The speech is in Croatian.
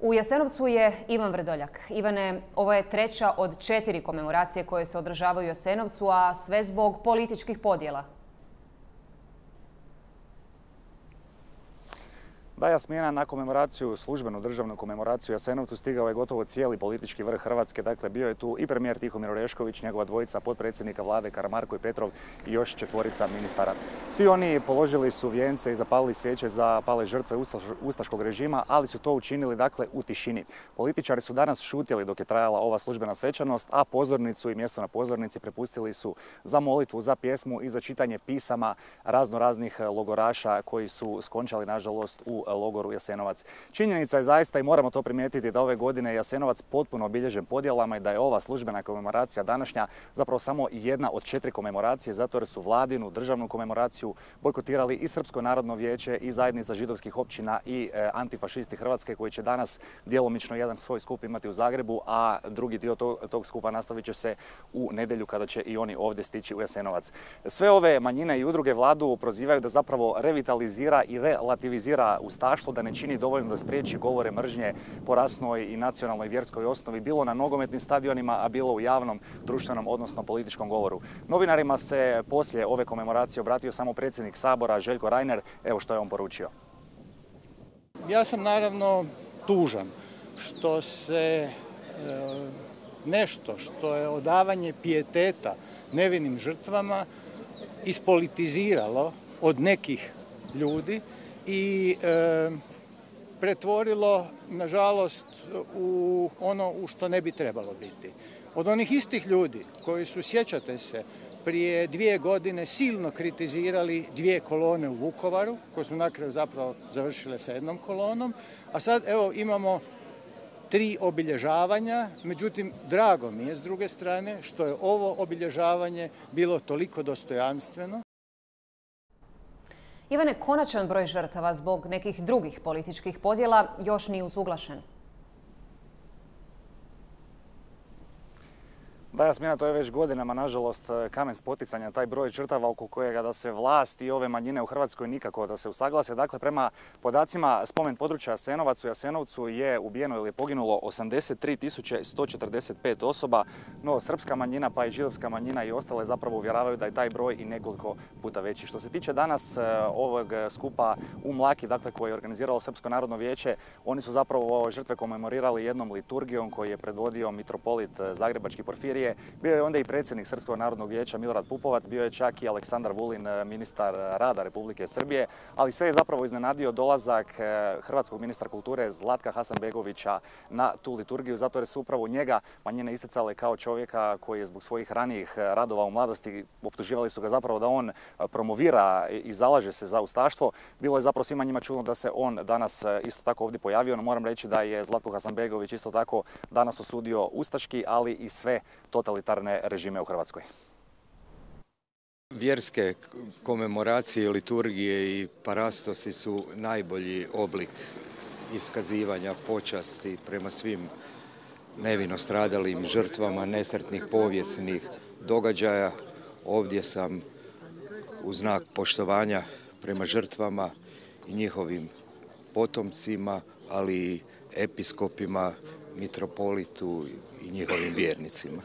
U Jasenovcu je Ivan Vrdoljak. Ivane, ovo je treća od četiri komemoracije koje se održavaju u Jasenovcu, a sve zbog političkih podjela. Da, smjena na komemoraciju, službenu državnu komemoraciju Jasenovcu stigao je gotovo cijeli politički vrh Hrvatske. Dakle, bio je tu i premijer Tihomir Orešković, njegova dvojica potpredsjednika vlade Karamarko i Petrov i još četvorica ministara. Svi oni položili su vijence i zapalili svijeće za pale žrtve ustaškog režima, ali su to učinili dakle u tišini. Političari su danas šutjeli dok je trajala ova službena svečanost, a pozornicu i mjesto na pozornici prepustili su za molitvu, za pjesmu i za čitanje pisama razno raznih logoraša koji su skončali nažalost u logoru Jasenovac. Činjenica je zaista i moramo to primijetiti da ove godine Jasenovac potpuno obilježen podjelama i da je ova službena komemoracija današnja zapravo samo jedna od četiri komemoracije zato jer su vladinu državnu komemoraciju bojkotirali i Srpsko narodno vijeće i zajednica židovskih općina i e, antifašisti Hrvatske koji će danas djelomično jedan svoj skup imati u Zagrebu, a drugi dio tog, skupa nastavit će se u nedjelju kada će i oni ovdje stići u Jasenovac. Sve ove manjine i udruge vladu prozivaju da zapravo revitalizira i relativizira ustaštvo, da ne čini dovoljno da spriječi govore mržnje po rasnoj i nacionalnoj vjerskoj osnovi, bilo na nogometnim stadionima, a bilo u javnom, društvenom, odnosno političkom govoru. Novinarima se poslije ove komemoracije obratio samo predsjednik Sabora Željko Reiner. Evo što je on poručio. Ja sam naravno tužan što se e, nešto što je odavanje pijeteta nevinim žrtvama ispolitiziralo od nekih ljudi i e, pretvorilo, nažalost, u ono u što ne bi trebalo biti. Od onih istih ljudi koji su, sjećate se, prije dvije godine silno kritizirali dvije kolone u Vukovaru, koje su na kraju zapravo završile sa jednom kolonom, a sad evo imamo tri obilježavanja, međutim drago mi je s druge strane što je ovo obilježavanje bilo toliko dostojanstveno Ivane, konačan broj žrtava zbog nekih drugih političkih podjela još nije usuglašen. Da, Jasmina, to je već godinama, nažalost, kamen spoticanja, taj broj žrtava oko kojega da se vlast i ove manjine u Hrvatskoj nikako da se usaglase. Dakle, prema podacima spomen područja Jasenovac u Jasenovcu je ubijeno ili je poginulo 83.145 osoba, no srpska manjina pa i židovska manjina i ostale zapravo uvjeravaju da je taj broj i nekoliko puta veći. Što se tiče danas e, ovog skupa u Mlaki, dakle koji je organiziralo Srpsko narodno vijeće, oni su zapravo žrtve komemorirali jednom liturgijom koji je predvodio mitropolit Zagrebački Porfirije bio je onda i predsjednik Srpskog narodnog vijeća Milorad Pupovac, bio je čak i Aleksandar Vulin, eh, ministar rada Republike Srbije, ali sve je zapravo iznenadio dolazak eh, hrvatskog ministra kulture Zlatka Hasanbegovića na tu liturgiju, zato jer su upravo njega manjine isticale kao čovjeka koji je zbog svojih ranijih eh, radova u mladosti, optuživali su ga zapravo da on promovira i zalaže se za ustaštvo. Bilo je zapravo svima njima čudno da se on danas isto tako ovdje pojavio, no moram reći da je Zlatko Hasanbegović isto tako danas osudio ustaški, ali i sve totalitarne režime u Hrvatskoj. Vjerske komemoracije, liturgije i parastosi su najbolji oblik iskazivanja počasti prema svim nevino stradalim žrtvama nesretnih povijesnih događaja. Ovdje sam u znak poštovanja prema žrtvama i njihovim potomcima, ali i episkopima, mitropolitu i njihovim vjernicima.